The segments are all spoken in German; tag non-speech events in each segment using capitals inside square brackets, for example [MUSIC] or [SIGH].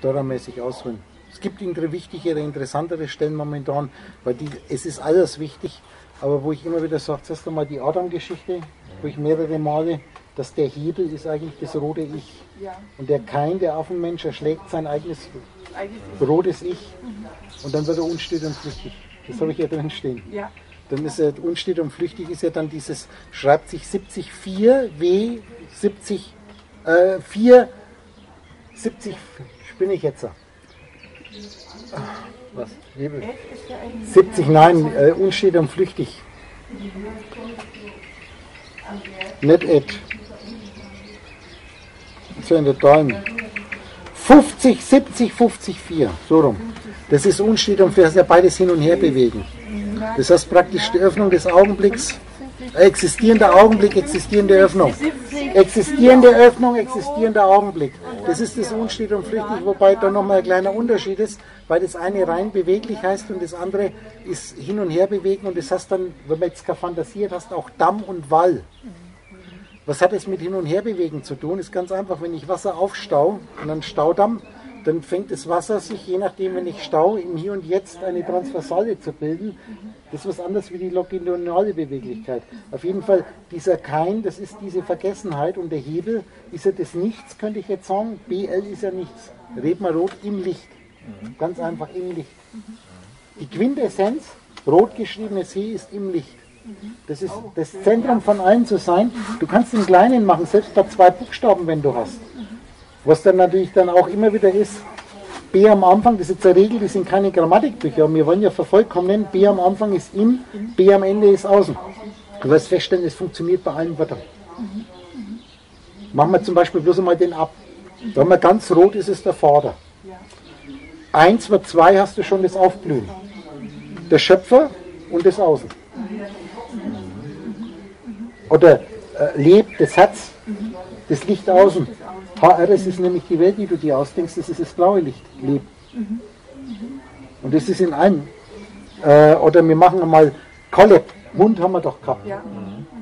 Dora-mäßig ausholen. Es gibt wichtigere, interessantere Stellen momentan, weil die, es ist alles wichtig, aber wo ich immer wieder sage, zuerst einmal die Adam-Geschichte, wo ich mehrere Male, dass der Hebel ist eigentlich das rote Ich. Und der Kein, der Affenmensch, erschlägt sein eigenes rotes Ich. Und dann wird er unstet und flüchtig. Das habe ich ja drin stehen. Dann ist er unstet und flüchtig, ist ja dann dieses, schreibt sich 70 4 W 70 äh, 4 70 spinne ich jetzt. Was? Hebel. 70, nein, äh, unstet und flüchtig. Nicht Ed. So in der Däumen. 50, 70, 50, 4. So rum. Das ist unstet und das ist ja beides hin und her bewegen. Das heißt praktisch die Öffnung des Augenblicks. Existierender Augenblick, existierende Öffnung. Existierende Öffnung, existierender Augenblick. Das ist das unstet und flüchtig, wobei da nochmal ein kleiner Unterschied ist, weil das eine rein beweglich heißt und das andere ist hin und her bewegen und das heißt dann, wenn man jetzt fantasiert, hast auch Damm und Wall. Was hat es mit hin und her bewegen zu tun? Ist ganz einfach, wenn ich Wasser aufstau und einen Staudamm, dann fängt das Wasser sich, je nachdem, wenn ich stau, im Hier und Jetzt eine Transversale zu bilden. Das ist was anderes wie die longitudinale Beweglichkeit. Auf jeden Fall, dieser Kein, das ist diese Vergessenheit und der Hebel ist ja das Nichts, könnte ich jetzt sagen. BL ist ja nichts. Red mal rot im Licht. Ganz einfach im Licht. Die Quintessenz, rot geschriebene See, ist im Licht. Das ist das Zentrum von allen zu sein. Du kannst den Kleinen machen, selbst bei zwei Buchstaben, wenn du hast. Was dann natürlich dann auch immer wieder ist, B am Anfang, das ist jetzt eine Regel, das sind keine Grammatikbücher, wir wollen ja vervollkommnen, B am Anfang ist im, B am Ende ist außen. Du wirst feststellen, es funktioniert bei allen Wörtern. Machen wir zum Beispiel bloß einmal den ab. Wenn man ganz rot ist, ist der Vater. Eins wird zwei, hast du schon das Aufblühen. Der Schöpfer und das Außen. Oder äh, lebt das Herz, das Licht außen. HRS ist nämlich die Welt, die du dir ausdenkst, das ist das blaue Licht, lebt. Und das ist in einem. Äh, oder wir machen einmal Kolle, Mund haben wir doch gehabt. Ja.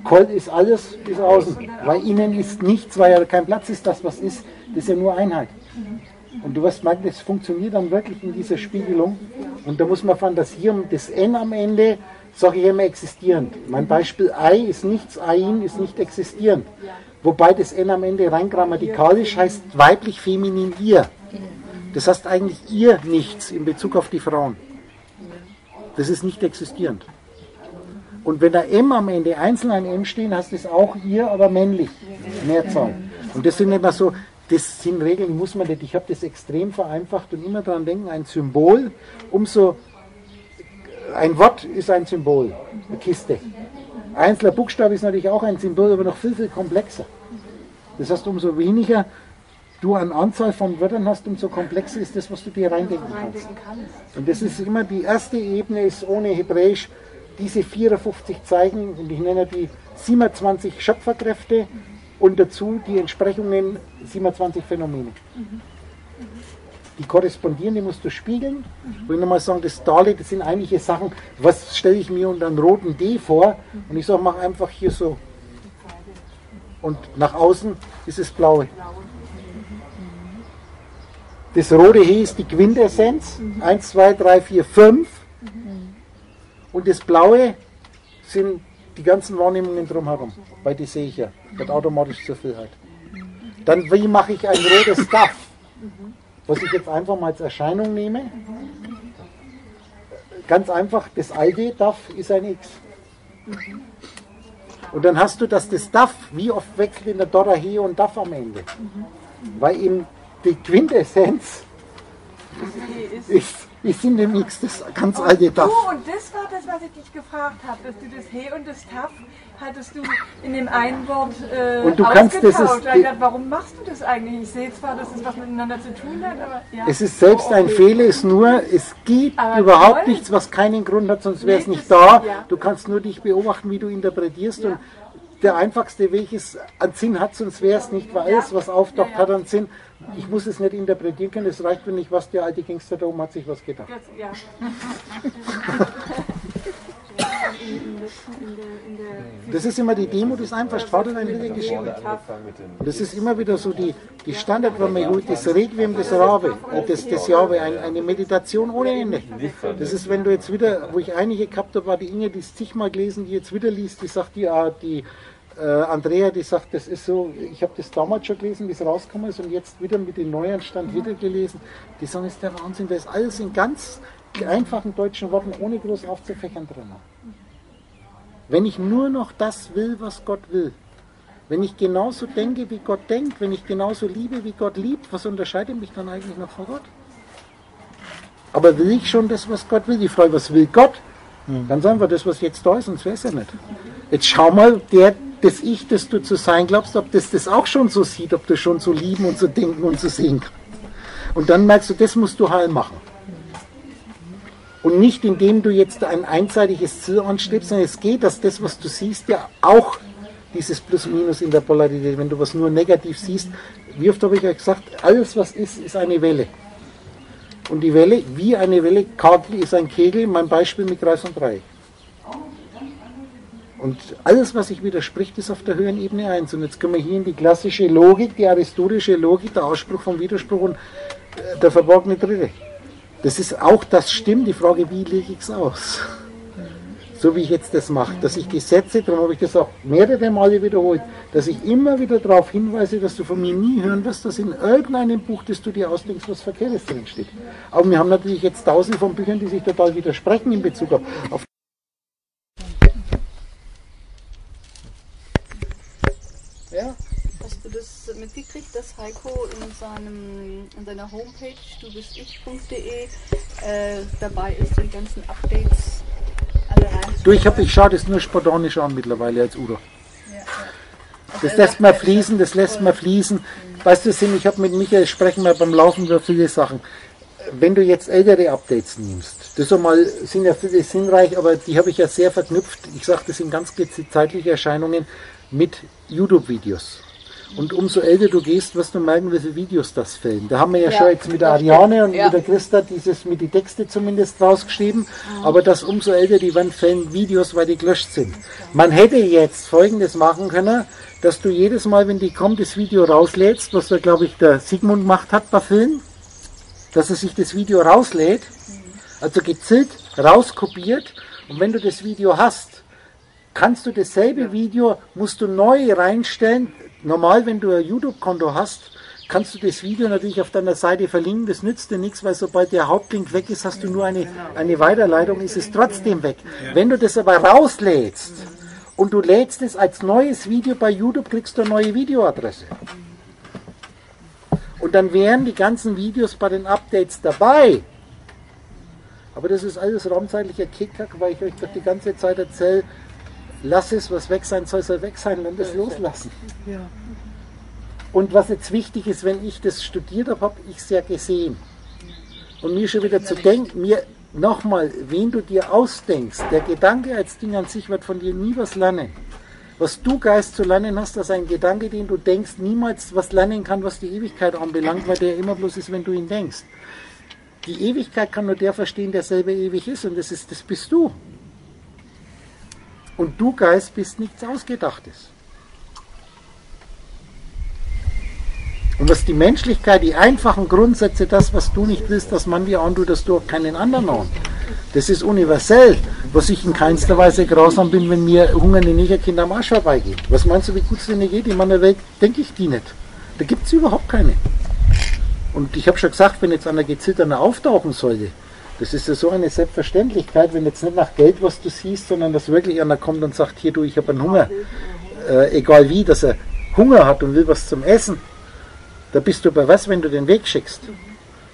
Koll ist alles bis außen, weil innen ist nichts, weil ja kein Platz ist, das was ist, das ist ja nur Einheit. Und du wirst merken, das funktioniert dann wirklich in dieser Spiegelung. Und da muss man fantasieren, das N am Ende, sage ich immer existierend. Mein Beispiel Ei ist nichts, Ein ist nicht existierend. Wobei das N am Ende rein grammatikalisch heißt weiblich, feminin, ihr. Das heißt eigentlich ihr nichts in Bezug auf die Frauen. Das ist nicht existierend. Und wenn da M am Ende einzeln ein M stehen, heißt es auch ihr, aber männlich. Mehrzahl. Und das sind immer so, das sind Regeln, muss man nicht. Ich habe das extrem vereinfacht und immer daran denken, ein Symbol, umso ein Wort ist ein Symbol, eine Kiste. Einzelner Buchstabe ist natürlich auch ein Symbol, aber noch viel, viel komplexer. Das heißt, umso weniger du an Anzahl von Wörtern hast, umso komplexer ist das, was du dir reindenken kannst. Und das ist immer die erste Ebene, ist ohne Hebräisch diese 54 Zeichen, und ich nenne die 27 Schöpferkräfte und dazu die Entsprechungen 27 Phänomene. Die korrespondieren, die musst du spiegeln. Ich will nochmal sagen, das Dali, das sind eigentliche Sachen, was stelle ich mir unter einem roten D vor? Und ich sage, mach einfach hier so. Und nach außen ist es blaue. Das rote He ist die Quintessenz. 1, 2, 3, 4, 5. Und das blaue sind die ganzen Wahrnehmungen drumherum. Weil die sehe ich ja. Wird automatisch zur Vielheit. Dann, wie mache ich ein rotes Duff? Was ich jetzt einfach mal als Erscheinung nehme. Ganz einfach, das alte Duff ist ein X. Und dann hast du, dass das Duff, wie oft wechselt in der Dora He und Duff am Ende? Weil eben die Quintessenz ist, ist in dem X das ganz alte Duff. Du, und das war das, was ich dich gefragt habe, dass du das He und das Taff hattest du in dem einen Wort äh, Und du kannst das ist- Da hab ich gedacht, warum machst du das eigentlich? Ich sehe zwar, dass es was miteinander zu tun hat, aber ja. Es ist selbst ein Okay. Fehler, ist nur, es gibt Aber überhaupt toll. nichts, was keinen Grund hat, sonst wäre es nicht da. ja. Du kannst nur dich beobachten, wie du interpretierst. Ja. Und der einfachste Weg ist, einen Sinn hat, sonst wäre es nicht, weil alles, was auftaucht, Ja, ja. hat einen Sinn. Ich muss es nicht interpretieren können, es reicht, wenn ich was, der alte Gangster da oben hat sich was gedacht. Das, ja. [LAUGHS] Das ist immer die Demo des Einfachst Vater dein Wille geschehen. Das ist immer wieder so die, die Standard, wenn man holt, das Requiem des Rabe, des, des Jahwe, ein, eine Meditation ohne Ende. Das ist, wenn du jetzt wieder, wo ich einige gehabt habe, war die Inge, die es zigmal gelesen, die jetzt wieder liest, die sagt, die, ah, die äh, Andrea, die sagt, das ist so, ich habe das damals schon gelesen, wie es rausgekommen ist und jetzt wieder mit dem neuen Stand wieder gelesen. Die sagen, das ist der Wahnsinn, da ist alles in ganz einfachen deutschen Worten ohne groß aufzufächern drin. Wenn ich nur noch das will, was Gott will, wenn ich genauso denke, wie Gott denkt, wenn ich genauso liebe, wie Gott liebt, was unterscheidet mich dann eigentlich noch von Gott? Aber will ich schon das, was Gott will? Die Frage, was will Gott? Hm. Dann sagen wir das, was jetzt da ist, sonst wäre es ja nicht. Jetzt schau mal, der, das Ich, das du zu sein glaubst, ob das das auch schon so sieht, ob du schon so lieben und so denken und so sehen kannst. Und dann merkst du, das musst du heil machen. Und nicht indem du jetzt ein einseitiges Ziel anstrebst, sondern es geht, dass das, was du siehst, ja auch dieses Plus-Minus in der Polarität, wenn du was nur negativ siehst, wie oft habe ich euch gesagt, alles was ist, ist eine Welle. Und die Welle, wie eine Welle, Kagel ist ein Kegel, mein Beispiel mit Kreis und Dreieck. Und alles, was sich widerspricht, ist auf der höheren Ebene 1. Und jetzt kommen wir hier in die klassische Logik, die aristotelische Logik, der Ausspruch vom Widerspruch und äh, der verborgene Dritte. Das ist auch das stimmt, die Frage, wie lege ich es aus? So wie ich jetzt das mache, dass ich die Sätze, darum habe ich das auch mehrere Male wiederholt, dass ich immer wieder darauf hinweise, dass du von mir nie hören wirst, dass in irgendeinem Buch, das du dir ausdenkst, was Verkehrtes drinsteht. Aber wir haben natürlich jetzt tausende von Büchern, die sich total widersprechen in Bezug auf, auf Ja? Das mitgekriegt, dass Heiko in, seinem, in seiner Homepage du bist ich.de äh, dabei ist, die ganzen Updates alle rein Du, ich, hab, ich schaue das nur spartanisch an mittlerweile als Udo. Ja, ja. Das lässt man fließen, das lässt man fließen. Weißt du, Sinn, ich habe mit Michael sprechen wir beim Laufen über viele Sachen. Wenn du jetzt ältere Updates nimmst, das einmal sind ja viele sinnreich, aber die habe ich ja sehr verknüpft. Ich sage, das sind ganz zeitliche Erscheinungen mit YouTube-Videos. Und umso älter du gehst, wirst du merken, wie viele Videos das fällen. Da haben wir ja, ja schon jetzt mit der Ariane und ja. mit der Christa dieses mit die Texte zumindest rausgeschrieben. Mhm. Aber dass umso älter die werden, fällen Videos, weil die gelöscht sind. Man hätte jetzt folgendes machen können, dass du jedes Mal, wenn die kommt, das Video rauslädst, was da glaube ich der Sigmund gemacht hat bei Film, dass er sich das Video rauslädt, also gezielt rauskopiert. Und wenn du das Video hast, kannst du dasselbe Video, musst du neu reinstellen. Normal, wenn du ein YouTube-Konto hast, kannst du das Video natürlich auf deiner Seite verlinken. Das nützt dir nichts, weil sobald der Hauptlink weg ist, hast du nur eine, eine Weiterleitung, ist es trotzdem weg. Wenn du das aber rauslädst und du lädst es als neues Video bei YouTube, kriegst du eine neue Videoadresse. Und dann wären die ganzen Videos bei den Updates dabei. Aber das ist alles raumzeitlicher Kickhack, weil ich euch doch die ganze Zeit erzähle, lass es, was weg sein soll, soll weg sein, und es loslassen. Ja. Und was jetzt wichtig ist, wenn ich das studiert habe, habe ich es ja gesehen. Und mir schon wieder zu denken, mir nochmal, wen du dir ausdenkst, der Gedanke als Ding an sich wird von dir nie was lernen. Was du Geist zu lernen hast, das ist ein Gedanke, den du denkst, niemals was lernen kann, was die Ewigkeit anbelangt, weil der immer bloß ist, wenn du ihn denkst. Die Ewigkeit kann nur der verstehen, der selber ewig ist, und das ist, das bist du. Und du Geist bist nichts Ausgedachtes. Und was die Menschlichkeit, die einfachen Grundsätze, das, was du nicht willst, dass man dir antut, dass du auch keinen anderen an. Das ist universell, was ich in keinster Weise grausam bin, wenn mir hungernde Negerkinder am Arsch vorbeigehen. Was meinst du, wie gut es denen geht? In meiner Welt denke ich die nicht. Da gibt es überhaupt keine. Und ich habe schon gesagt, wenn jetzt einer gezielt einer auftauchen sollte, das ist ja so eine Selbstverständlichkeit, wenn jetzt nicht nach Geld was du siehst, sondern dass wirklich einer kommt und sagt, hier du, ich habe einen Hunger. Äh, egal wie, dass er Hunger hat und will was zum Essen. Da bist du bei was, wenn du den Weg schickst.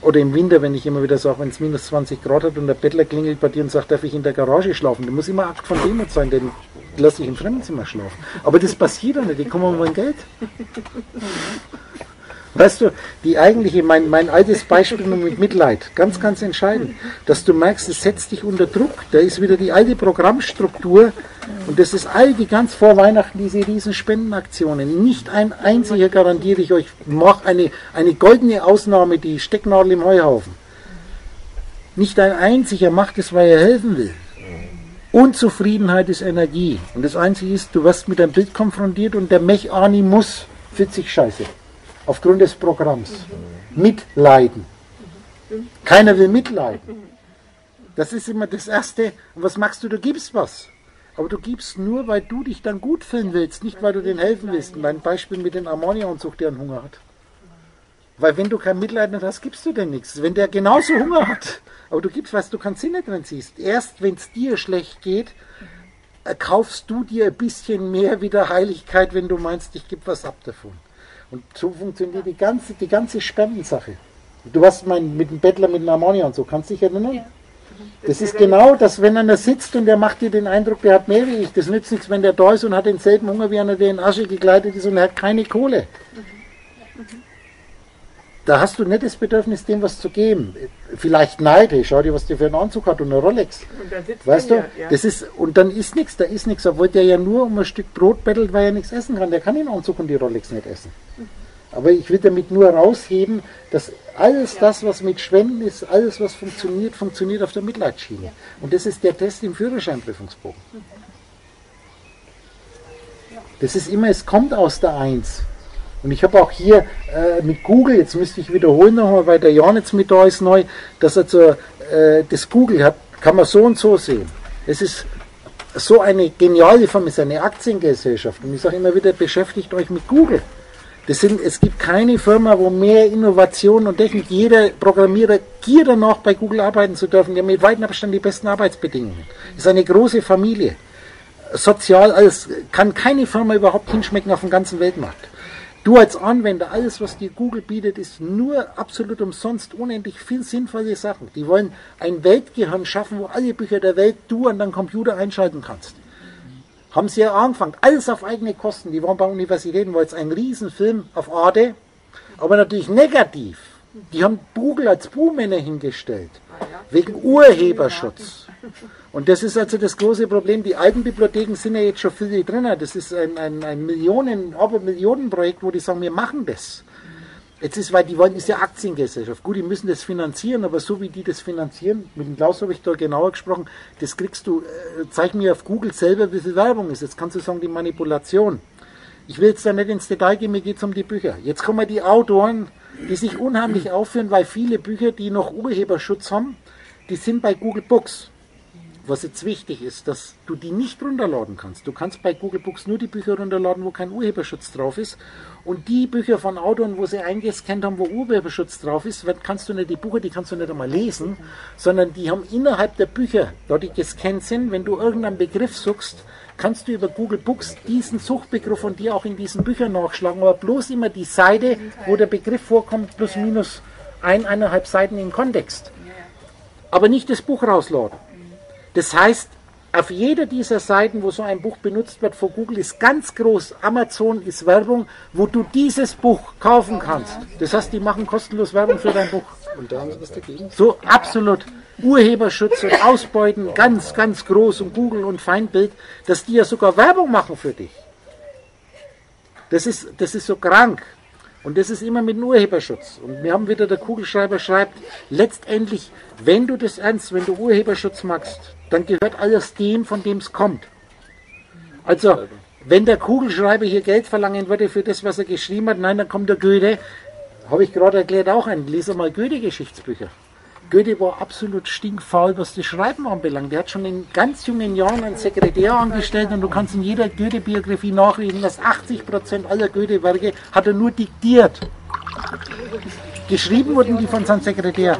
Oder im Winter, wenn ich immer wieder sage, wenn es minus 20 Grad hat und der Bettler klingelt bei dir und sagt, darf ich in der Garage schlafen? Da muss immer Akt von Demut sein, denn lass ich im Fremdenzimmer schlafen. Aber das passiert doch nicht, die kommen um ein Geld. Weißt du, die eigentliche, mein, mein altes Beispiel mit Mitleid, ganz, ganz entscheidend, dass du merkst, es setzt dich unter Druck, da ist wieder die alte Programmstruktur und das ist all die ganz vor Weihnachten, diese riesen Spendenaktionen. Nicht ein einziger garantiere ich euch, mach eine, eine goldene Ausnahme, die Stecknadel im Heuhaufen. Nicht ein einziger macht es, weil er helfen will. Unzufriedenheit ist Energie. Und das Einzige ist, du wirst mit einem Bild konfrontiert und der Mech-Ani muss sich scheiße. Aufgrund des Programms. Mitleiden. Keiner will mitleiden. Das ist immer das Erste. Und was machst du? Du gibst was. Aber du gibst nur, weil du dich dann gut fühlen willst, nicht weil du denen helfen willst. Mein Beispiel mit dem Ammoniakunzug, der einen Hunger hat. Weil wenn du kein Mitleid hast, gibst du dir nichts. Wenn der genauso Hunger hat, aber du gibst was, du keinen Sinn drin siehst. Erst wenn es dir schlecht geht, kaufst du dir ein bisschen mehr wieder Heiligkeit, wenn du meinst, ich gebe was ab davon. Und so funktioniert die ganze, die ganze Spendensache. Du warst mein, mit dem Bettler mit dem Ammonia und so, kannst du dich erinnern? Ja. Das ist genau das, wenn einer sitzt und der macht dir den Eindruck, der hat mehr wie ich. Das nützt nichts, wenn der da ist und hat denselben Hunger wie einer, der in Asche gekleidet ist und er hat keine Kohle. Da hast du nicht das Bedürfnis, dem was zu geben. Vielleicht Neide, schau dir, was der für einen Anzug hat und eine Rolex. Und weißt du, ja, ja. das ist, und dann ist nichts, da ist nichts, obwohl der ja nur um ein Stück Brot bettelt, weil er nichts essen kann. Der kann den Anzug und die Rolex nicht essen. Aber ich will damit nur rausheben, dass alles das, was mit Schwenden ist, alles, was funktioniert, funktioniert auf der Mitleidsschiene. Und das ist der Test im Führerscheinprüfungsbogen. Das ist immer, es kommt aus der Eins. Und ich habe auch hier äh, mit Google, jetzt müsste ich wiederholen nochmal, weil der Jan jetzt mit da ist neu, dass also äh, das Google hat, kann man so und so sehen. Es ist so eine geniale Form, es ist eine Aktiengesellschaft. Und ich sage immer wieder, beschäftigt euch mit Google. Das sind, es gibt keine Firma, wo mehr Innovation und Technik, jeder Programmierer giert danach, bei Google arbeiten zu dürfen. Haben mit weitem Abstand die besten Arbeitsbedingungen. Es ist eine große Familie. Sozial, alles, kann keine Firma überhaupt hinschmecken auf dem ganzen Weltmarkt. Du als Anwender, alles, was dir Google bietet, ist nur absolut umsonst, unendlich viel sinnvolle Sachen. Die wollen ein Weltgehirn schaffen, wo alle Bücher der Welt du an deinen Computer einschalten kannst. Haben sie ja angefangen, alles auf eigene Kosten. Die waren bei Universitäten, weil es ein Riesenfilm auf Arte, aber natürlich negativ. Die haben Google als Buhmänner hingestellt, wegen Urheberschutz. [LAUGHS] Und das ist also das große Problem. Die alten Bibliotheken sind ja jetzt schon viele drin. Das ist ein, ein, ein Millionen, Millionenprojekt, wo die sagen, wir machen das. Jetzt ist, weil die wollen, ist ja Aktiengesellschaft. Gut, die müssen das finanzieren, aber so wie die das finanzieren, mit dem Klaus habe ich da genauer gesprochen, das kriegst du, äh, zeig mir auf Google selber, wie viel Werbung ist. Jetzt kannst du sagen, die Manipulation. Ich will jetzt da nicht ins Detail gehen, mir geht es um die Bücher. Jetzt kommen die Autoren, die sich unheimlich aufführen, weil viele Bücher, die noch Urheberschutz haben, die sind bei Google Books was jetzt wichtig ist, dass du die nicht runterladen kannst. Du kannst bei Google Books nur die Bücher runterladen, wo kein Urheberschutz drauf ist. Und die Bücher von Autoren, wo sie eingescannt haben, wo Urheberschutz drauf ist, kannst du nicht die Bücher, die kannst du nicht einmal lesen, sondern die haben innerhalb der Bücher, da die gescannt sind, wenn du irgendeinen Begriff suchst, kannst du über Google Books diesen Suchbegriff von dir auch in diesen Büchern nachschlagen, aber bloß immer die Seite, wo der Begriff vorkommt, plus minus ein, eineinhalb Seiten im Kontext. Aber nicht das Buch rausladen. Das heißt, auf jeder dieser Seiten, wo so ein Buch benutzt wird vor Google, ist ganz groß, Amazon ist Werbung, wo du dieses Buch kaufen kannst. Das heißt, die machen kostenlos Werbung für dein Buch. Und da haben sie was dagegen? So, absolut. Urheberschutz und Ausbeuten, ganz, ganz groß und Google und Feindbild, dass die ja sogar Werbung machen für dich. Das ist, das ist so krank. Und das ist immer mit dem Urheberschutz. Und wir haben wieder, der Kugelschreiber schreibt, letztendlich, wenn du das ernst, wenn du Urheberschutz magst, dann gehört alles dem, von dem es kommt. Also, wenn der Kugelschreiber hier Geld verlangen würde für das, was er geschrieben hat, nein, dann kommt der Goethe. Habe ich gerade erklärt auch ein. Lese mal Goethe-Geschichtsbücher. Goethe war absolut stinkfaul, was das Schreiben anbelangt. Der hat schon in ganz jungen Jahren einen Sekretär angestellt und du kannst in jeder Goethe-Biografie nachlesen, dass 80% aller Goethe-Werke hat er nur diktiert. Geschrieben wurden die von seinem Sekretär.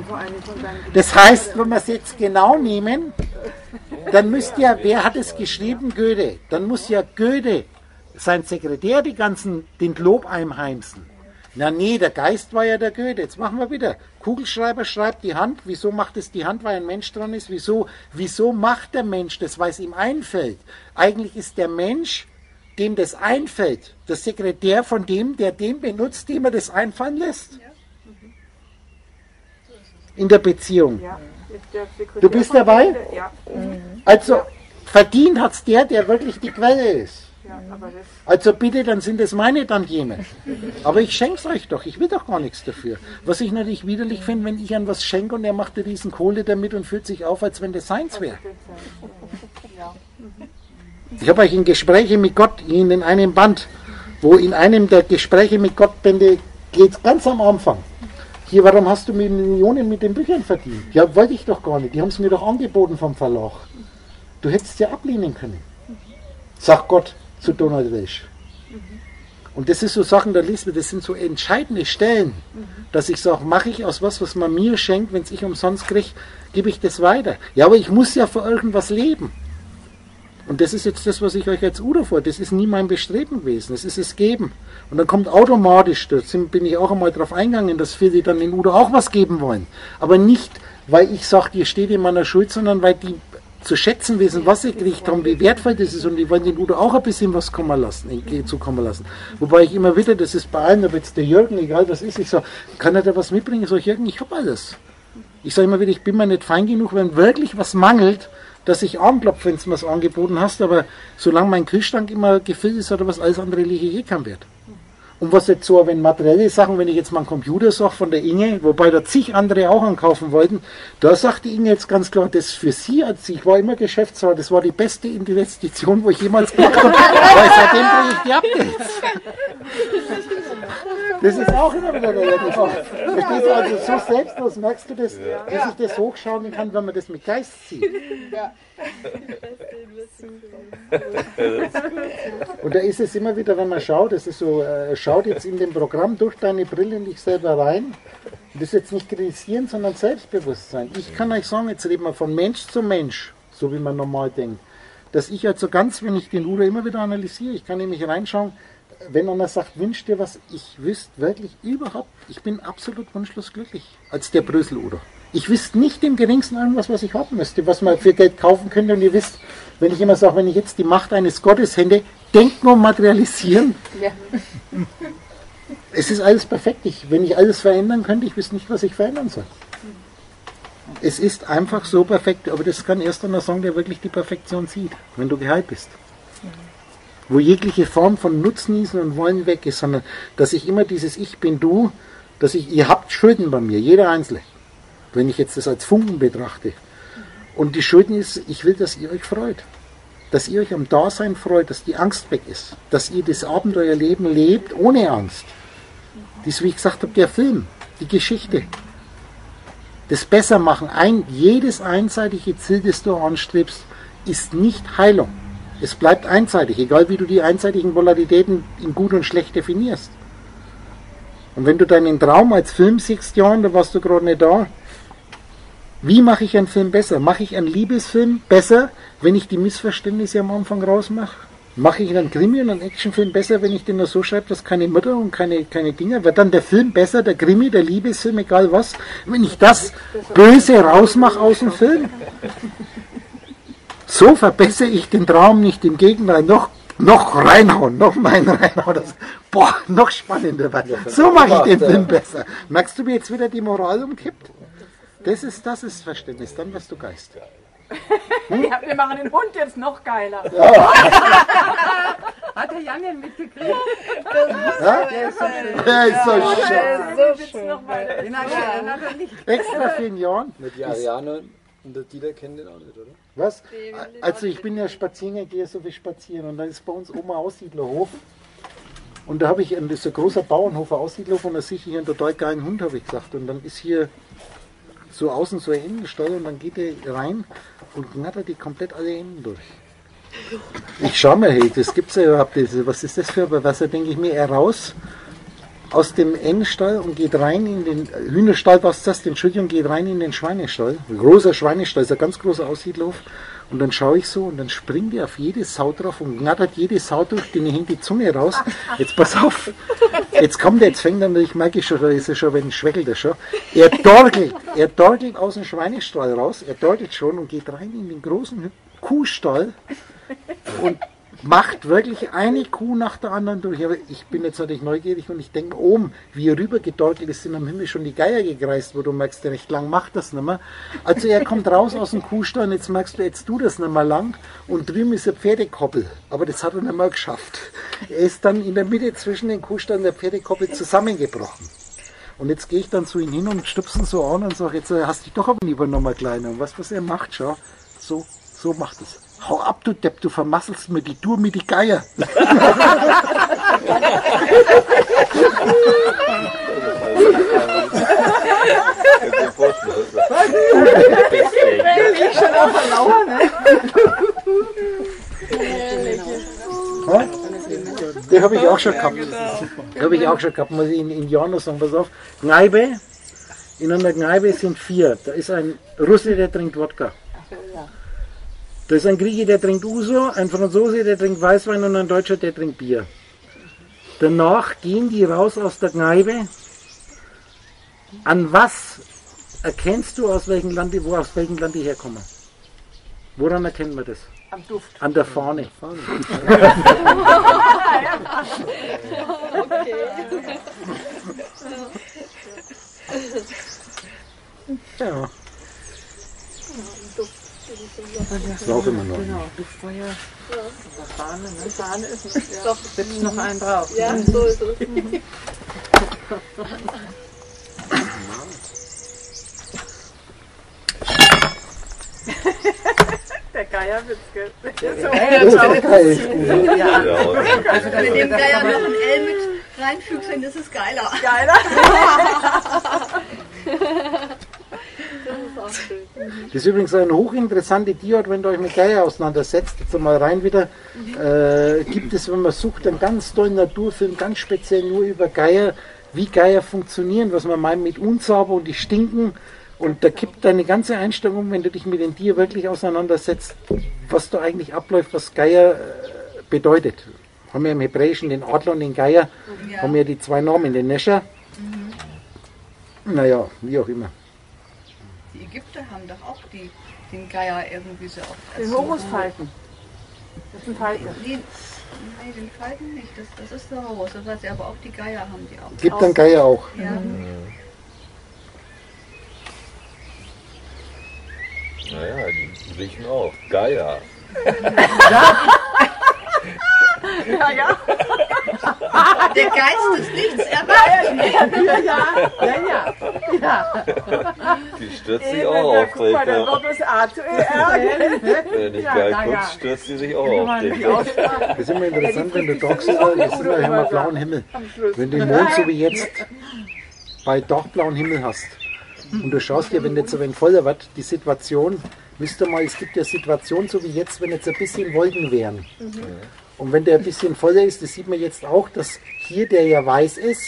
Das heißt, wenn wir es jetzt genau nehmen, dann müsste ja, wer hat es geschrieben? Goethe. Dann muss ja Goethe, sein Sekretär, die ganzen, den Lob einheimsen. Na nee, der Geist war ja der Goethe. Jetzt machen wir wieder. Kugelschreiber schreibt die Hand. Wieso macht es die Hand, weil ein Mensch dran ist? Wieso, wieso macht der Mensch das, weil es ihm einfällt? Eigentlich ist der Mensch, dem das einfällt, der Sekretär von dem, der den benutzt, dem er das einfallen lässt. In der Beziehung. Du bist dabei? Also verdient hat es der, der wirklich die Quelle ist. Also bitte, dann sind es meine Tantiemen. Aber ich schenke es euch doch, ich will doch gar nichts dafür. Was ich natürlich widerlich finde, wenn ich an was schenke und er macht eine riesen Kohle damit und fühlt sich auf, als wenn das seins wäre. Ich habe euch in Gespräche mit Gott in einem Band, wo in einem der Gespräche mit Gott Bände geht ganz am Anfang. Hier, warum hast du Millionen mit den Büchern verdient? Ja, wollte ich doch gar nicht. Die haben es mir doch angeboten vom Verlag. Du hättest ja ablehnen können. Sagt Gott zu Donald Welsh. Und das ist so Sachen der Lisbeth, das sind so entscheidende Stellen, dass ich sage, mache ich aus was, was man mir schenkt, wenn es ich umsonst kriege, gebe ich das weiter. Ja, aber ich muss ja für irgendwas leben. Und das ist jetzt das, was ich euch als Udo vor. Das ist nie mein Bestreben gewesen. Das ist es Geben. Und dann kommt automatisch, da bin ich auch einmal drauf eingegangen, dass viele dann den Udo auch was geben wollen. Aber nicht, weil ich sage, ihr steht in meiner Schuld, sondern weil die zu schätzen wissen, was sie gekriegt haben, wie wertvoll das ist und die wollen den Udo auch ein bisschen was kommen lassen, zukommen lassen. Wobei ich immer wieder, das ist bei allen, ob jetzt der Jürgen, egal was ist, ich sage, kann er da was mitbringen? Ich sage, Jürgen, ich habe alles. Ich sage immer wieder, ich bin mir nicht fein genug, wenn wirklich was mangelt, dass ich anklopfe, wenn du mir was angeboten hast, aber solange mein Kühlschrank immer gefüllt ist oder was, alles andere liege ich eh keinen Wert. Und was jetzt so, wenn materielle Sachen, wenn ich jetzt mal einen Computer sage von der Inge, wobei da zig andere auch ankaufen wollten, da sagt die Inge jetzt ganz klar, das für sie als ich war immer Geschäftsführer, das war die beste Investition, wo ich jemals [LAUGHS] gemacht habe, weil seitdem kriege ich die Updates. [LAUGHS] Das ist auch immer wieder der Verstehst du, also so selbstlos merkst du das, wie sich das hochschauen kann, wenn man das mit Geist sieht. Ja. Und da ist es immer wieder, wenn man schaut, das ist so, äh, schaut jetzt in dem Programm durch deine Brille in dich selber rein. Das ist jetzt nicht kritisieren, sondern Selbstbewusstsein. Ich kann euch sagen, jetzt reden wir von Mensch zu Mensch, so wie man normal denkt. Dass ich also ganz, wenn ich den Udo immer wieder analysiere, ich kann nämlich reinschauen, wenn einer sagt, wünsch dir was, ich wüsste wirklich überhaupt, ich bin absolut wunschlos glücklich als der Brösel-Udo. Ich wüsste nicht im geringsten irgendwas, was ich haben müsste, was man für Geld kaufen könnte. Und ihr wisst, wenn ich immer sage, wenn ich jetzt die Macht eines Gottes hätte, denkt nur materialisieren. Ja. [LAUGHS] Es ist alles perfekt. Ich, wenn ich alles verändern könnte, ich wüsste nicht, was ich verändern soll. Es ist einfach so perfekt, aber das kann erst einer sagen, der wirklich die Perfektion sieht, wenn du geheilt bist. Wo jegliche Form von Nutznießen und Wollen weg ist, sondern dass ich immer dieses Ich bin du, dass ich, ihr habt Schulden bei mir, jeder Einzelne wenn ich jetzt das als Funken betrachte. Und die Schulden ist, ich will, dass ihr euch freut. Dass ihr euch am Dasein freut, dass die Angst weg ist. Dass ihr das Abenteuerleben lebt ohne Angst. Das, wie ich gesagt habe, der Film, die Geschichte. Das Bessermachen, ein, jedes einseitige Ziel, das du anstrebst, ist nicht Heilung. Es bleibt einseitig, egal wie du die einseitigen Polaritäten in gut und schlecht definierst. Und wenn du deinen Traum als Film siehst, Jan, da warst du gerade nicht da, wie mache ich einen Film besser? Mache ich einen Liebesfilm besser, wenn ich die Missverständnisse am Anfang rausmache? Mache ich einen Krimi und einen Actionfilm besser, wenn ich den nur so schreibe, dass keine Mutter und keine, keine Dinger? Wird dann der Film besser, der Krimi, der Liebesfilm, egal was, wenn ich das Böse rausmache aus dem Film? So verbessere ich den Traum nicht, im Gegenteil, noch, noch reinhauen, noch mein reinhauen. Das, boah, noch spannender. So mache ich den Film besser. Merkst du, wie jetzt wieder die Moral umkippt? Das ist, das ist Verständnis, dann wirst du Geist. [LAUGHS] Hm? Ja, wir machen den Hund jetzt noch geiler. Ja. [LAUGHS] Hat der Janne mitgekriegt? Ja? Der ist so schön. Der ist so schön. Der ist so schön. Extra für den Jan. Mit Ariane und der Dieter kennen den auch nicht, oder? Was? Also ich bin ja spazieren, gehe so viel spazieren und da ist bei uns Oma Aussiedlerhof. Und da habe ich, das ist ein großer Bauernhof, Aussiedlerhof, und da sehe ich hier einen total geilen Hund, habe ich gesagt. Und dann ist hier so außen so ein Innenstall und dann geht er rein und knattert die komplett alle Enden durch. Ich schau mal, hey, das gibt's ja überhaupt nicht. Was ist das für ein Wasser? Denke ich mir, er raus aus dem Endstall und geht rein in den Hühnerstall, was das? Entschuldigung, geht rein in den Schweinestall. Ein großer Schweinestall, ist ein ganz großer Aussiedlauf. Und dann schaue ich so und dann springt er auf jede Sau drauf und knattert jede Sau durch, die hängt die Zunge raus. Jetzt pass auf, jetzt kommt er, jetzt fängt er, ich merke schon, da ist er schon, wenn schwächelt er schon. Er dorgelt, er dorgelt aus dem Schweinestall raus, er dorgelt schon und geht rein in den großen Kuhstall und macht wirklich eine Kuh nach der anderen durch. Aber ich bin jetzt natürlich neugierig und ich denke, oben, wie er rübergedeutet ist, sind am Himmel schon die Geier gekreist, wo du merkst, der recht lang macht das nicht mehr. Also er kommt raus aus dem Kuhstall jetzt merkst du, jetzt du das nicht mehr lang und drüben ist ein Pferdekoppel. Aber das hat er nicht mehr geschafft. Er ist dann in der Mitte zwischen den Kuhstall und der Pferdekoppel zusammengebrochen. Und jetzt gehe ich dann zu ihm hin und stupse ihn so an und sage, jetzt hast du dich doch aber nochmal kleiner. Und was, was er macht, schau, so So macht es. Hau ab, du Depp, du vermasselst mir die Tour mit die Geier. Ich schon auf der Lauer, ne? Ja? Den habe ich auch schon gehabt. Den habe ich auch schon gehabt, muss ich in, in noch sagen. Pass auf, Kneipe, in einer Kneipe sind vier. Da ist ein Russe, der trinkt Wodka. Da ist ein Grieche, der trinkt Uso, ein Franzose, der trinkt Weißwein und ein Deutscher, der trinkt Bier. Danach gehen die raus aus der Kneipe. An was erkennst du, aus welchem Land die, wo, aus welchem Land die herkommen? Woran erkennen wir das? Am Duft. An der Fahne. [LAUGHS] Ja. Das auch immer noch. Genau, Duftfeuer. Oder Fahne, ne? Fahne ist noch, ja. Sitzt noch einen drauf. Ja, so ist es. [LAUGHS] Der Geierwitz, gell? [LAUGHS] Das ist geil. Ja, Also wenn dem Geier noch ein L mit reinfügst, dann ist es geiler. geiler. [LAUGHS] Das ist übrigens eine hochinteressante Diode, wenn ihr euch mit Geier auseinandersetzt. Jetzt mal rein wieder. Äh, gibt es, wenn man sucht, einen ganz tollen Naturfilm, ganz speziell nur über Geier, wie Geier funktionieren, was man meint mit unsauber und die stinken. Und da kippt deine ganze Einstellung um, wenn du dich mit dem Tier wirklich auseinandersetzt, was da eigentlich abläuft, was Geier äh, bedeutet. Haben wir im Hebräischen den Adler und den Geier, Ja. haben wir die zwei Namen, den Nescher. Naja, wie auch immer. Die Ägypter haben doch auch die, den Geier irgendwie so oft. Den. Horusfalken. Das sind Falken. Nee, nee, den Falken nicht. Das, das ist der Horus. Das heißt, aber auch die Geier haben die auch. Gibt dann Geier auch. Ja. Naja, die riechen auch. Geier. [LAUGHS] [LAUGHS] Ja, ja. [LAUGHS] Der Geist des Lichts erwacht. Ja, ja. Ja, ja. ja. Die stürzt sich auch auf guck mal, dann wird das A zu ER. Wenn Ja, geil guckst, stürzt die sich auch auf Das ist immer interessant, wenn du auch das ist immer blauen Himmel. Wenn du den Mond so wie jetzt bei dachblauen Himmel hast und du schaust dir, wenn jetzt so ein voller wird, die Situation, müsste mal, es gibt ja Situationen so wie jetzt, wenn jetzt ein bisschen Wolken wären. Und wenn der ein bisschen voller ist, das sieht man jetzt auch, dass hier der ja weiß ist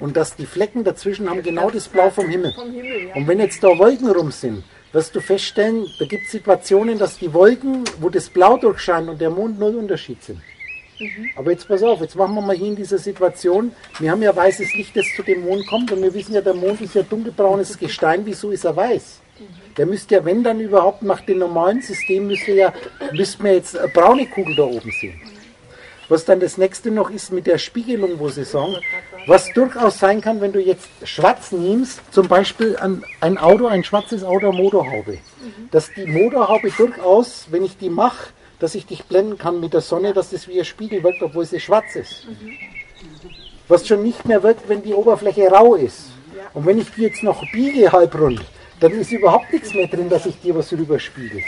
und dass die Flecken dazwischen haben genau das Blau vom Himmel. Vom Himmel, ja. Und wenn jetzt da Wolken rum sind, wirst du feststellen, da gibt es Situationen, dass die Wolken, wo das Blau durchscheint und der Mond null Unterschied sind. Aber jetzt pass auf, jetzt machen wir mal hier in dieser Situation, wir haben ja weißes Licht, das zu dem Mond kommt. Und wir wissen ja, der Mond ist ja dunkelbraunes Gestein, wieso ist er weiß? Der müsste ja, wenn dann überhaupt nach dem normalen System, müsste ja, müsste man jetzt eine braune Kugel da oben sehen. Was dann das nächste noch ist mit der Spiegelung, wo sie sagen, was durchaus sein kann, wenn du jetzt schwarz nimmst, zum Beispiel ein, ein Auto, ein schwarzes Auto, Motorhaube, dass die Motorhaube durchaus, wenn ich die mache, dass ich dich blenden kann mit der Sonne, dass das wie ein Spiegel wirkt, obwohl sie schwarz ist. Was schon nicht mehr wirkt, wenn die Oberfläche rau ist. Und wenn ich die jetzt noch biege halbrund, dann ist überhaupt nichts mehr drin, dass ich dir was rüberspiegel.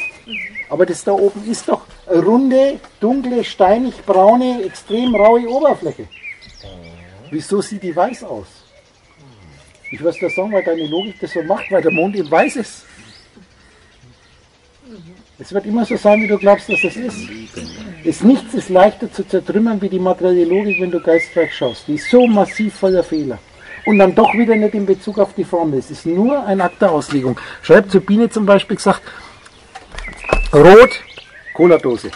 Aber das da oben ist doch eine runde, dunkle, steinig braune, extrem raue Oberfläche. Wieso sieht die weiß aus? Ich würde dir sagen, weil deine Logik das so macht, weil der Mond eben weiß ist. Es wird immer so sein, wie du glaubst, dass es ist. Es nichts ist leichter zu zertrümmern wie die materielle Logik, wenn du geistreich schaust. Die ist so massiv voller Fehler. Und dann doch wieder nicht in Bezug auf die Formel. Es ist nur ein Akt der Auslegung. Schreibt zur Biene zum Beispiel gesagt, rot, Cola-Dose.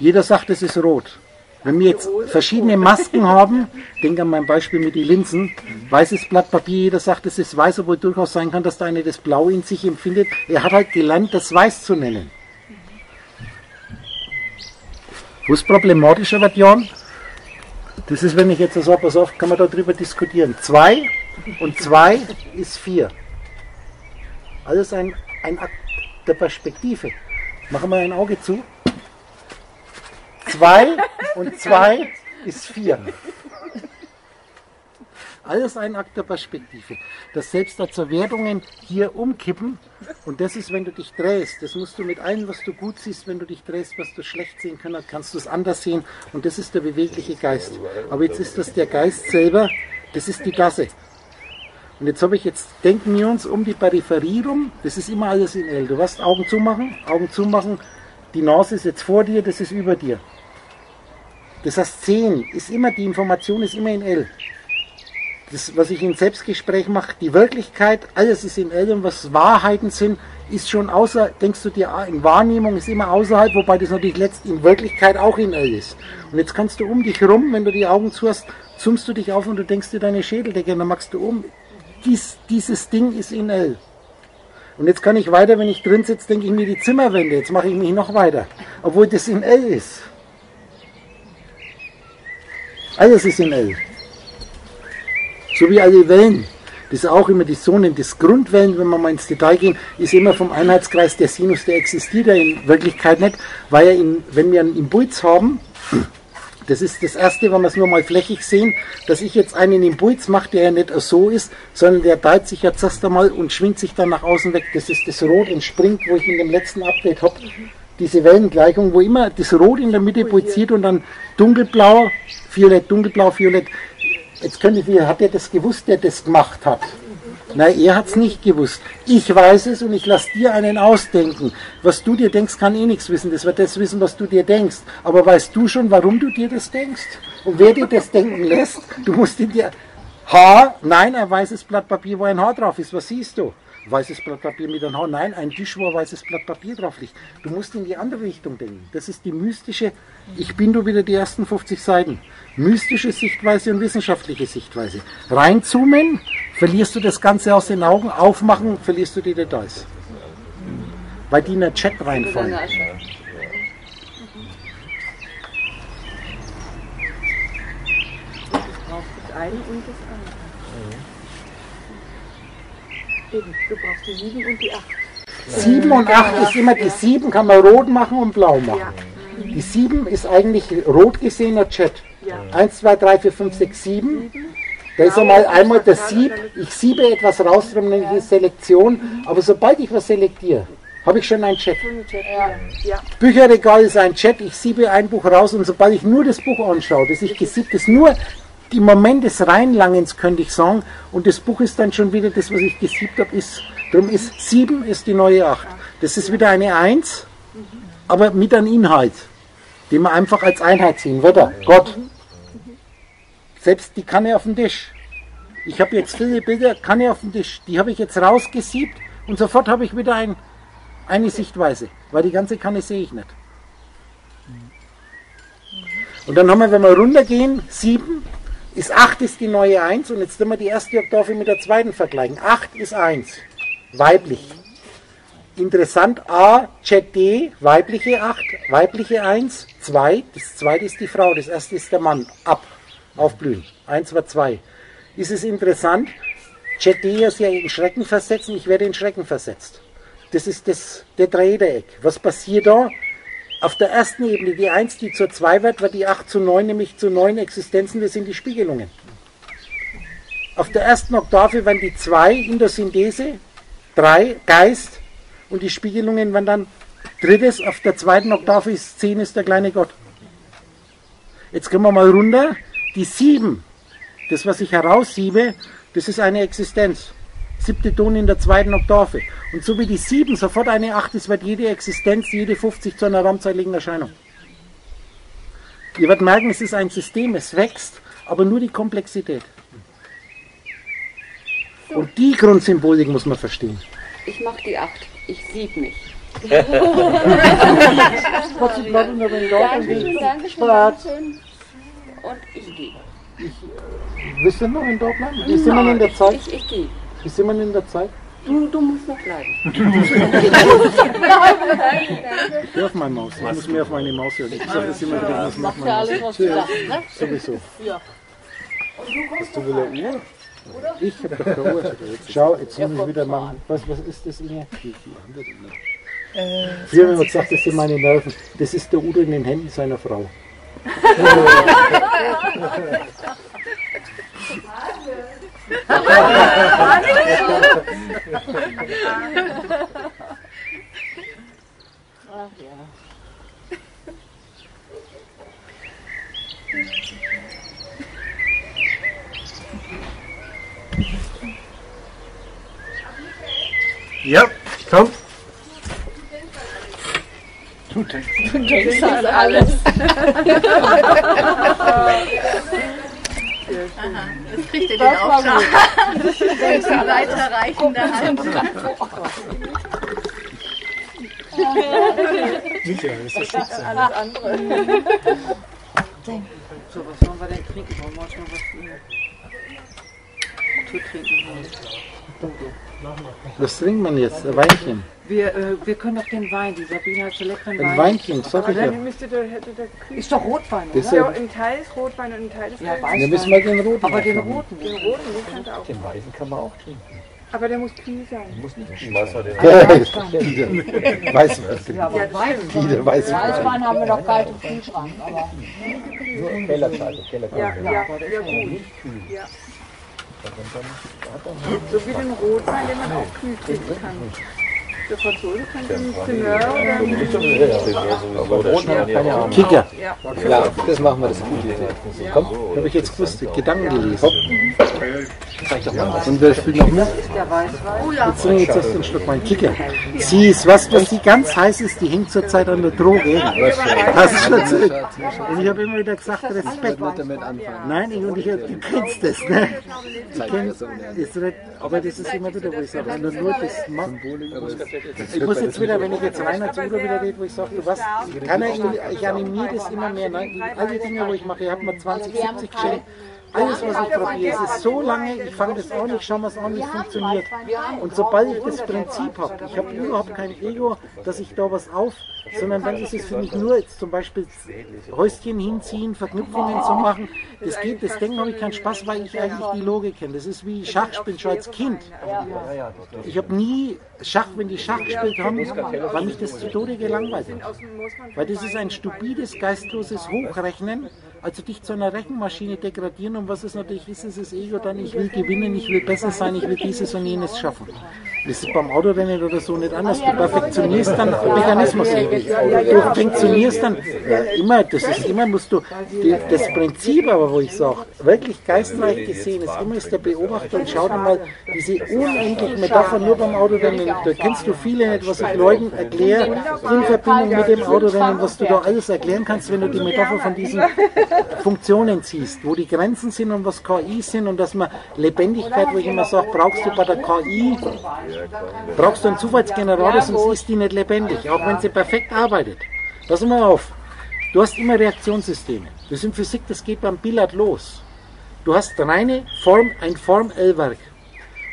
Jeder sagt, es ist rot. Wenn wir jetzt verschiedene Masken haben, denk an mein Beispiel mit den Linsen, weißes Blatt Papier, jeder sagt, es ist weiß, obwohl durchaus sein kann, dass der eine das Blau in sich empfindet. Er hat halt gelernt, das weiß zu nennen. Wo es problematischer wird, Jan, das ist, wenn ich jetzt sage, pass auf, kann man darüber diskutieren. Zwei und zwei ist vier. Alles ein, ein Akt der Perspektive. Machen wir ein Auge zu. Zwei und zwei ist vier. Alles ein Akt der Perspektive. Dass selbst da Zerwertungen hier umkippen und das ist, wenn du dich drehst. Das musst du mit allem, was du gut siehst, wenn du dich drehst, was du schlecht sehen kannst, kannst du es anders sehen und das ist der bewegliche Geist. Aber jetzt ist das der Geist selber, das ist die Gasse. Und jetzt habe ich jetzt, denken wir uns um die Peripherie rum, das ist immer alles in L. Du wirst Augen zumachen, Augen zumachen, die Nase ist jetzt vor dir, das ist über dir. Das heißt, 10 ist immer, die Information ist immer in L. Das, was ich im Selbstgespräch mache, die Wirklichkeit, alles ist in L und was Wahrheiten sind, ist schon außer, denkst du dir, ah, in Wahrnehmung ist immer außerhalb, wobei das natürlich letzt in Wirklichkeit auch in L ist. Und jetzt kannst du um dich rum, wenn du die Augen zu hast, zoomst du dich auf und du denkst dir deine Schädeldecke und dann machst du um, dies, dieses Ding ist in L. Und jetzt kann ich weiter, wenn ich drin sitze, denke ich mir die Zimmerwände. Jetzt mache ich mich noch weiter. Obwohl das in L ist. Alles ist in L. So wie alle Wellen. Das ist auch immer die Sonne. Das Grundwellen, wenn wir mal ins Detail gehen, ist immer vom Einheitskreis der Sinus, der existiert ja in Wirklichkeit nicht, weil er in, wenn wir einen Impuls haben, das ist das Erste, wenn wir es nur mal flächig sehen, dass ich jetzt einen Impuls mache, der ja nicht so ist, sondern der teilt sich jetzt erst einmal und schwingt sich dann nach außen weg. Das ist das Rot entspringt, wo ich in dem letzten Update habe, diese Wellengleichung, wo immer das Rot in der Mitte pulsiert und dann dunkelblau, violett, dunkelblau, violett. Jetzt könnte ich, hat er das gewusst, der das gemacht hat? Nein, er hat es nicht gewusst. Ich weiß es und ich lasse dir einen ausdenken. Was du dir denkst, kann eh nichts wissen. Das wird das wissen, was du dir denkst. Aber weißt du schon, warum du dir das denkst? Und wer dir das denken lässt, du musst in dir Haar, nein, ein weißes Blatt Papier, wo ein Haar drauf ist. Was siehst du? Weißes Blatt Papier mit einem Haar. Nein, ein Tisch, wo ein weißes Blatt Papier drauf liegt. Du musst in die andere Richtung denken. Das ist die mystische, ich bin du wieder die ersten 50 Seiten. Mystische Sichtweise und wissenschaftliche Sichtweise. Reinzoomen, verlierst du das Ganze aus den Augen, aufmachen, verlierst du die Details. Weil die in den Chat reinfallen. Das eine und das andere. Eben, du brauchst die 7 und die 8. 7 und 8 ist immer, die 7 kann man rot machen und blau machen. Die 7 ist eigentlich rot gesehener Chat. 1, 2, 3, 4, 5, 6, 7. Da ist einmal einmal das Sieb, ich siebe etwas raus, darum nenne ich es Selektion, aber sobald ich was selektiere, habe ich schon einen Chat. Bücherregal ist ein Chat, ich siebe ein Buch raus und sobald ich nur das Buch anschaue, das ich gesiebt ist, nur die Moment des Reinlangens könnte ich sagen und das Buch ist dann schon wieder das, was ich gesiebt habe, ist, darum ist 7 ist die neue 8. Das ist wieder eine 1, aber mit einem Inhalt, den man einfach als Einheit sehen würde. Gott. Selbst die Kanne auf dem Tisch. Ich habe jetzt viele Bilder, Kanne auf dem Tisch, die habe ich jetzt rausgesiebt und sofort habe ich wieder ein, eine Sichtweise, weil die ganze Kanne sehe ich nicht. Und dann haben wir, wenn wir runtergehen, 7 ist 8 ist die neue 1 und jetzt können wir die erste Oktave mit der zweiten vergleichen. 8 ist 1, weiblich. Interessant, A, Chat D, weibliche 8, weibliche 1, 2, das zweite ist die Frau, das erste ist der Mann, ab aufblühen. Eins war zwei. Ist es interessant? Chetty ist ja in Schrecken versetzen, ich werde in Schrecken versetzt. Das ist das, der Dreieck. Was passiert da? Auf der ersten Ebene, die 1, die zur 2 wird, wird die 8 zu 9, nämlich zu 9 Existenzen, das sind die Spiegelungen. Auf der ersten Oktave werden die 2 in der Synthese, 3 Geist und die Spiegelungen werden dann drittes, auf der zweiten Oktave ist 10 ist der kleine Gott. Jetzt gehen wir mal runter. Die 7, das was ich heraussiebe, das ist eine Existenz. Siebte Ton in der zweiten Oktave. Und so wie die 7 sofort eine 8 ist, wird jede Existenz, jede 50 zu einer raumzeitlichen Erscheinung. Ihr werdet merken, es ist ein System, es wächst, aber nur die Komplexität. Und die Grundsymbolik muss man verstehen. Ich mache die 8. Ich sieb mich. Dankeschön, Dankeschön, Dankeschön. Und ich gehe. Willst du noch in Dortmund? Wie sind wir in der Zeit? Ich, ich gehe. Wie sind wir in der Zeit? Du, du musst noch bleiben. [LAUGHS] Geh auf meine Maus. Ich muss mir auf meine Maus hören. Ich sage das immer wieder, das macht Ja, meine alles, Maus. was du sagst, ne? Sowieso. Ja. Hast du wieder Uhr? Ich hab doch keine Uhr. Schau, jetzt muss ich wieder machen. Was, was ist das Inge? Früher haben wir gesagt, das sind meine Nerven. Das ist der Udo in den Händen seiner Frau. [LAUGHS] [LAUGHS] Ach ja. Ja, komm. Du denkst an alles. [LAUGHS] Jetzt kriegt ihr den Auftrag. [LAUGHS] in weiterreichender Hand. Michael, das ist Schütze. Alles andere. So, was wollen wir denn trinken? Wollen wir uns noch was zu trinken? Was trinkt man jetzt? Ein Weinchen. Wir, äh, wir können doch den Wein, die Sabine hat so leckeren Ein Wein. Weinchen, sag ich ja. dann ihr, hättet ihr Kühl. Ist doch Rotwein, Das oder? ist Ja, ja ein Teil ist Rotwein und ein Teil ist Ja, Weißwein. dann müssen wir Weißwein. den roten Aber den machen. roten. Den roten, den kannst du auch. Den weißen kann man auch trinken. Aber der muss kühl sein. Muss nicht Schmeiß mal den Peter, Weißwein. Ja, aber Weißwein. Weißwein haben wir doch kalt im Kühlschrank, aber Kellerzeit. Ja, ja, ja, gut. Ja. So wie den Rotwein, den man auch kühl trinken kann. Der Franzose kann den Primeur oder Aber der Spanier auch. Kicker. ja. Das machen wir, das ist gut. Komm, Habe ich jetzt gewusst, Gedanken gelesen. Und wer spielt noch mit? Weißwein. Oh. Jetzt trinke ich jetzt erst ein Stück mein Kicker. Sie ist was, was die ganz heiß ist, die hängt zurzeit an der Droge. Hast du schon erzählt? Und ich habe immer wieder gesagt, Respekt. damit anfangen. Nein, ich, und ich, du kennst das, ne? Du kennst, ist nicht, aber das ist immer wieder, wo ich sage, wenn nur das machst. Ich muss jetzt wieder, wenn ich jetzt Rainer zu wieder rede, wo ich sage, du was, kann er, ich animiere das immer mehr, ne? all die Dinge, wo ich mache, ich habe mir 20, 70 geschenkt, alles, was ich probiere, es ist so lange, ich fange das an, ich schaue mal, es an, wie funktioniert. Und sobald ich das Prinzip habe, ich habe überhaupt kein Ego, dass ich da was auf, sondern dann ist es für mich nur jetzt zum Beispiel Häuschen hinziehen, Verknüpfungen zu machen. Das geht, das Denken habe ich keinen Spaß, weil ich eigentlich die Logik kenne. Das ist wie Schach spielen schon als Kind. Ich habe nie Schach, wenn die Schach gespielt haben, weil mich das zu Tode gelangweilt hat. Weil das ist ein stupides, geistloses Hochrechnen, also dich zu einer Rechenmaschine degradieren und was es natürlich ist, ist das Ego dann, ich will gewinnen, ich will besser sein, ich will dieses und jenes schaffen. Das ist beim Autorennen oder so nicht anders. Du perfektionierst dann Mechanismus. Du perfektionierst dann ja, immer, das ist immer, musst du, das Prinzip aber, wo ich sage, wirklich geistreich gesehen ist, immer ist der Beobachter und schau dir mal diese unendlichen Metaphern nur beim Autorennen, da kennst du viele nicht, was ich Leuten erkläre, in Verbindung mit dem Autorennen, was du da alles erklären kannst, wenn du die Metapher von diesen Funktionen ziehst, wo die Grenzen sind und was KI sind und dass man Lebendigkeit, wo ich immer sage, brauchst du bei der KI, brauchst du einen Zufallsgenerator, sonst ist die nicht lebendig, auch wenn sie perfekt arbeitet. Pass mal auf, du hast immer Reaktionssysteme. Das ist in Physik, das geht beim Billard los. Du hast reine Form, ein Form-L-Werk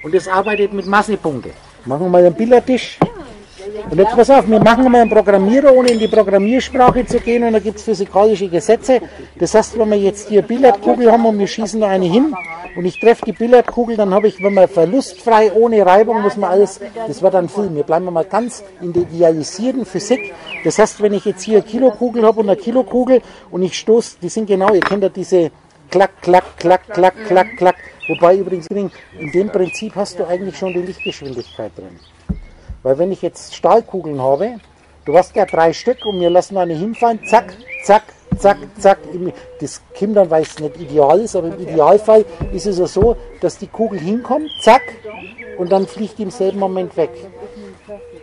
und das arbeitet mit Massepunkten. Machen wir mal einen Billardtisch. Und jetzt pass auf, wir machen mal einen Programmierer, ohne in die Programmiersprache zu gehen, und da gibt es physikalische Gesetze. Das heißt, wenn wir jetzt hier Billardkugel haben und wir schießen da eine hin und ich treffe die Billardkugel, dann habe ich, wenn man verlustfrei, ohne Reibung, muss man alles, das wird dann Film. Wir bleiben mal ganz in der idealisierten Physik. Das heißt, wenn ich jetzt hier eine Kilokugel habe und eine Kilokugel und ich stoße, die sind genau, ihr kennt ja diese klack, klack, klack, klack, klack, klack. Wobei übrigens, in dem Prinzip hast du eigentlich schon die Lichtgeschwindigkeit drin. Weil wenn ich jetzt Stahlkugeln habe, du hast ja drei Stück und wir lassen eine hinfallen, zack, zack, zack, zack. Das kommt dann, weil es nicht ideal ist, aber im Idealfall ist es ja so, dass die Kugel hinkommt, zack, und dann fliegt die im selben Moment weg.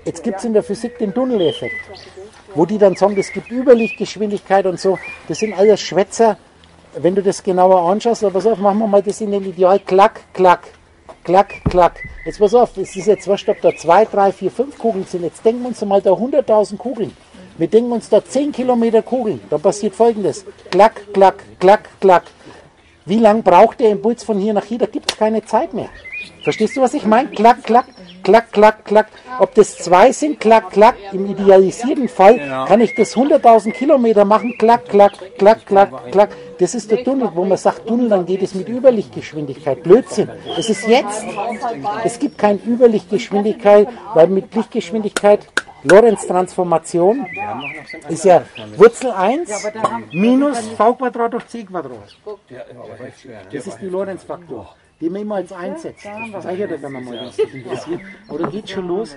Jetzt gibt es in der Physik den Tunneleffekt, wo die dann sagen, es gibt Überlichtgeschwindigkeit und so. Das sind alles Schwätzer, wenn du das genauer anschaust. Aber pass auf, machen wir mal das in den Ideal, klack, klack. Klack, klack. Jetzt pass auf, es ist jetzt wurscht, ob da zwei, drei, vier, fünf Kugeln sind. Jetzt denken wir uns mal da 100.000 Kugeln. Wir denken uns da 10 Kilometer Kugeln. Da passiert folgendes. Klack, klack, klack, klack. Wie lang braucht der Impuls von hier nach hier? Da gibt es keine Zeit mehr. Verstehst du, was ich meine? Klack, klack, klack, klack, klack. Ob das zwei sind, klack, klack. Im idealisierten Fall kann ich das 100.000 Kilometer machen. Klack, klack, klack, klack, klack. Das ist der Tunnel, wo man sagt, Tunnel, dann geht es mit Überlichtgeschwindigkeit. Blödsinn. Es ist jetzt. Es gibt keine Überlichtgeschwindigkeit, weil mit Lichtgeschwindigkeit Lorentz-Transformation ist ja Wurzel 1 minus v Quadrat durch c Quadrat. Das ist die Lorentz-Faktor. Die man immer als einsetzt. Ich zeige dir dann nochmal, wenn es dich interessiert. Oder geht schon los?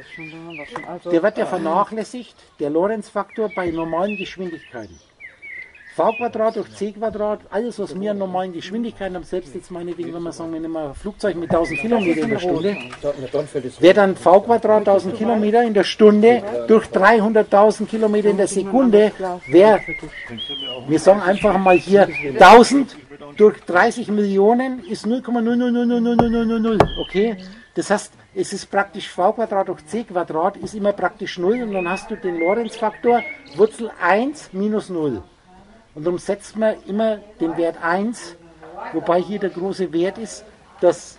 Der wird ja vernachlässigt, der Lorentz-Faktor bei normalen Geschwindigkeiten. V Quadrat durch C Quadrat, alles was wir an normalen Geschwindigkeiten haben, selbst jetzt meinetwegen, wenn wir sagen, wir nehmen ein Flugzeug mit 1000 Kilometer in der Stunde, wäre dann V Quadrat 1000 Kilometer in der Stunde durch 300.000 Kilometer in der Sekunde, wäre, wir sagen einfach mal hier 1000 durch 30 Millionen ist 0,0000000, okay? Das heißt, es ist praktisch v Quadrat durch c Quadrat ist immer praktisch 0 und dann hast du den Lorentz-Faktor Wurzel 1 minus 0. Und darum setzt man immer den Wert 1, wobei hier der große Wert ist, dass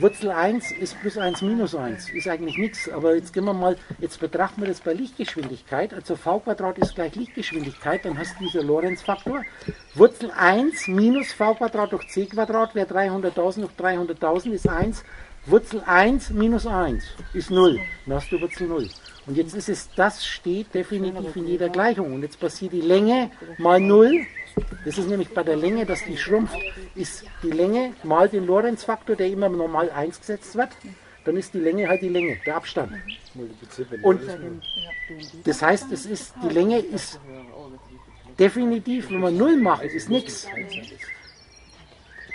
Wurzel 1 ist plus 1 minus 1, ist eigentlich nichts, aber jetzt gehen wir mal, jetzt betrachten wir das bei Lichtgeschwindigkeit, also v Quadrat ist gleich Lichtgeschwindigkeit, dann hast du dieser Lorentz-Faktor. Wurzel 1 minus v Quadrat durch c Quadrat wäre 300.000 durch 300.000 ist 1, Wurzel 1 minus 1 ist 0, dann hast du Wurzel 0. Und jetzt ist es, das steht definitiv in jeder Gleichung. Und jetzt passiert die Länge mal 0. Das ist nämlich bei der Länge, dass die schrumpft, ist die Länge mal den Lorentz-Faktor, der immer normal 1 gesetzt wird. Dann ist die Länge halt die Länge, der Abstand. Und das heißt, es ist, die Länge ist definitiv, wenn man 0 macht, ist nichts.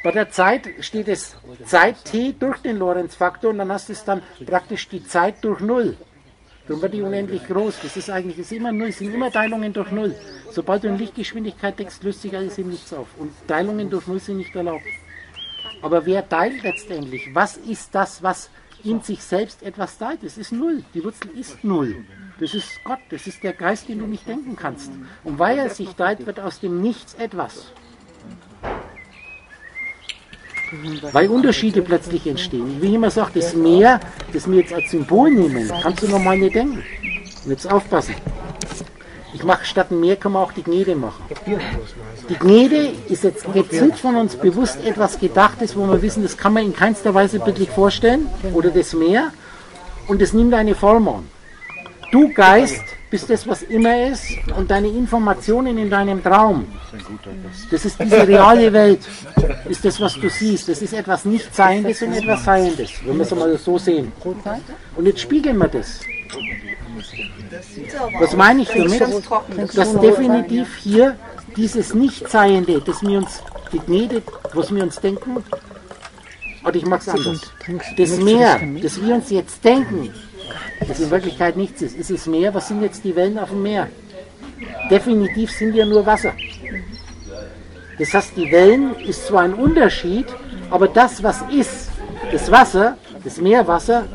Bei der Zeit steht es Zeit t durch den Lorentz-Faktor und dann hast du es dann praktisch die Zeit durch 0. Darum wird die unendlich groß. Das ist eigentlich ist immer null, sind immer Teilungen durch null. Sobald du in Lichtgeschwindigkeit denkst, löst sich alles in nichts auf. Und Teilungen durch null sind nicht erlaubt. Aber wer teilt letztendlich? Was ist das, was in sich selbst etwas teilt? Das ist null. Die Wurzel ist null. Das ist Gott, das ist der Geist, den du nicht denken kannst. Und weil er sich teilt, wird aus dem Nichts etwas. Weil Unterschiede plötzlich entstehen. Wie ich immer sage, das Meer, das wir jetzt als Symbol nehmen, kannst du normal nicht denken. Und jetzt aufpassen. Ich mache statt ein Meer kann man auch die Gnede machen. Die Gnede ist jetzt gezielt von uns bewusst etwas Gedachtes, wo wir wissen, das kann man in keinster Weise bildlich vorstellen. Oder das Meer. Und es nimmt eine Form an. Du Geist bist das, was immer ist und deine Informationen in deinem Traum. Das ist diese reale Welt. Ist das, was du siehst. Das ist etwas Nicht-Seiendes und etwas Seiendes, wenn wir es mal so sehen. Und jetzt spiegeln wir das. Was meine ich damit? Dass definitiv hier dieses Nicht-Seiende, das wir uns gegnetet, was wir uns denken, oder ich mache es anders. Das Meer, das wir uns jetzt denken, das in Wirklichkeit nichts ist. Ist es Meer? Was sind jetzt die Wellen auf dem Meer? Definitiv sind wir nur Wasser. Das heißt, die Wellen ist zwar ein Unterschied, aber das, was ist, das Wasser, das Meerwasser,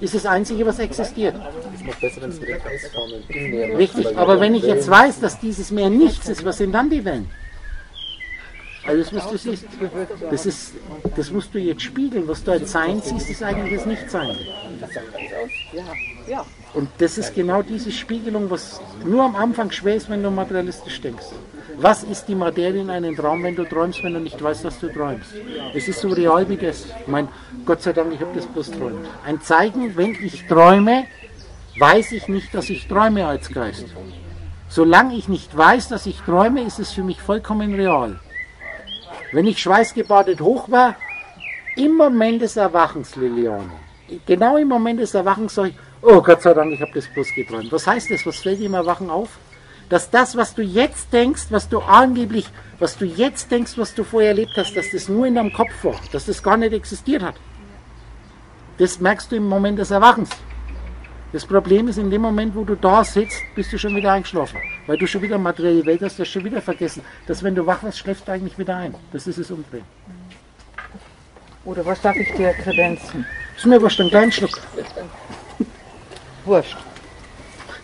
ist das Einzige, was existiert. Richtig, aber wenn ich jetzt weiß, dass dieses Meer nichts ist, was sind dann die Wellen? Also das, was du siehst, das, ist, das musst du jetzt spiegeln. Was du als Sein siehst, ist eigentlich das Nichtsein. Und das ist genau diese Spiegelung, was nur am Anfang schwer ist, wenn du materialistisch denkst. Was ist die Materie in einem Traum, wenn du träumst, wenn du nicht weißt, dass du träumst? Es ist so real wie das. Ich meine, Gott sei Dank, ich habe das bloß träumt. Ein Zeichen, wenn ich träume, weiß ich nicht, dass ich träume als Geist. Solange ich nicht weiß, dass ich träume, ist es für mich vollkommen real. Wenn ich schweißgebadet hoch war, im Moment des Erwachens, Liliane, genau im Moment des Erwachens sage ich, oh Gott sei Dank, ich habe das bloß geträumt. Was heißt das? Was fällt dir im Erwachen auf? Dass das, was du jetzt denkst, was du angeblich, was du jetzt denkst, was du vorher erlebt hast, dass das nur in deinem Kopf war, dass das gar nicht existiert hat. Das merkst du im Moment des Erwachens. Das Problem ist, in dem Moment, wo du da sitzt, bist du schon wieder eingeschlafen. Weil du schon wieder materielle Welt hast, du hast schon wieder vergessen, dass wenn du wach wirst, schläfst du eigentlich wieder ein. Das ist es Umdrehen. Oder was darf ich dir kredenzen? Ist mir wurscht, einen kleinen Schluck. Wurscht.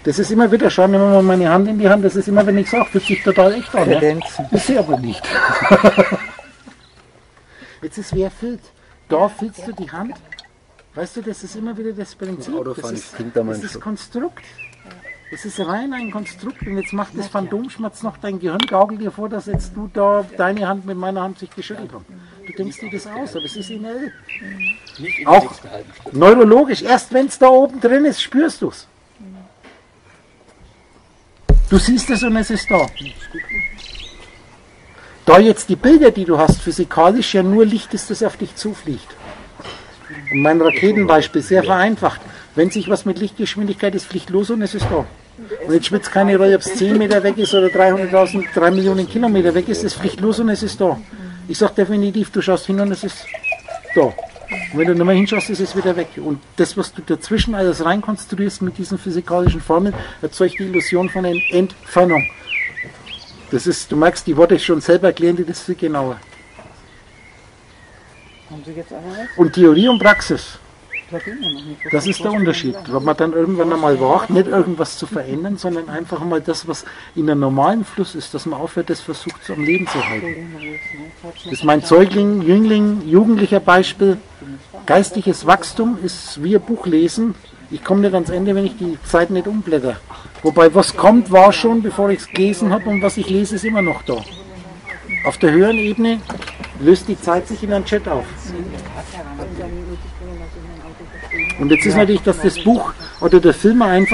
Das ist immer wieder, schau mir mal meine Hand in die Hand, das ist immer, wenn ich sage, fühlt sich total echt an. Kredenzen. Ist sie aber nicht. [LAUGHS] Jetzt ist wer füllt. Da füllst du die Hand. Weißt du, das ist immer wieder das Prinzip. Autofahren, das ist, das ist. Konstrukt. Es ist rein ein Konstrukt und jetzt macht das Phantomschmerz noch dein Gehirn, gaukelt dir vor, dass jetzt du da deine Hand mit meiner Hand sich geschüttelt haben. Du denkst dir das aus, aber es ist inhalt. Auch neurologisch, erst wenn es da oben drin ist, spürst du es. Du siehst es und es ist da. Da jetzt die Bilder, die du hast, physikalisch ja nur Licht ist, das auf dich zufliegt. Und mein Raketenbeispiel, sehr vereinfacht. Wenn sich was mit Lichtgeschwindigkeit ist, fliegt los und es ist da. Und jetzt spielt es keine Rolle, ob es 10 Meter weg ist oder 300.000, 3 Millionen Kilometer weg ist, es fliegt los und es ist da. Ich sage definitiv, du schaust hin und es ist da. Und wenn du nochmal hinschaust, ist es wieder weg. Und das, was du dazwischen alles reinkonstruierst mit diesen physikalischen Formeln, erzeugt die Illusion von einer Entfernung. Das ist, du merkst, die Worte schon selber erklären dir das viel genauer. Haben Sie jetzt alle recht? Und Theorie und Praxis, das ist der Unterschied. Wenn man dann irgendwann einmal wagt, nicht irgendwas zu verändern, sondern einfach mal das, was in einem normalen Fluss ist, dass man aufhört, das versucht am Leben zu halten. Das ist mein Säugling, Jüngling, jugendlicher Beispiel. Geistliches Wachstum ist wie ein Buch lesen. Ich komme nicht ans Ende, wenn ich die Seiten nicht umblätter. Wobei, was kommt, war schon, bevor ich es gelesen habe und was ich lese, ist immer noch da. Auf der höheren Ebene löst die Zeit sich in einen Chat auf. Und jetzt ist natürlich, dass das Buch oder der Film einfach